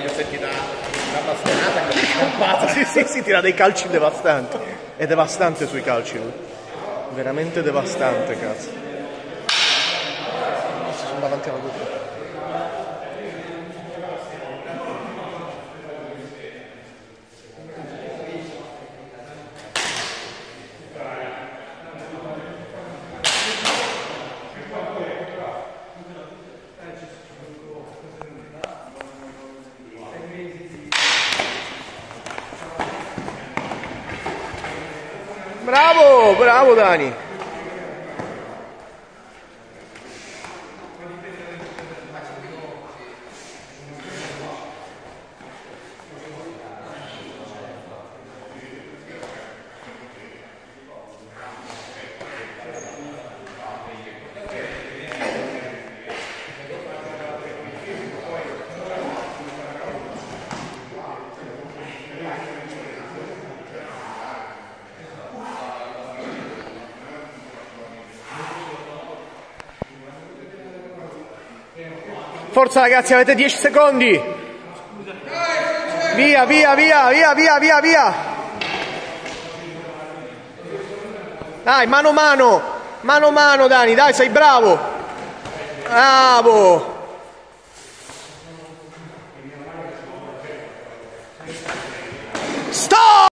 degli assetti da, una bastonata che è scampata. sì, sì, sì, tira dei calci devastanti. È devastante sui calci lui. Veramente devastante, cazzo. Adesso sono davanti alla Google. Bravo, bravo Dani. Forza ragazzi, avete 10 secondi. Via, via, via, via, via, via, via. Dai, mano a mano. Mano a mano, Dani, dai, sei bravo. Bravo. Stop!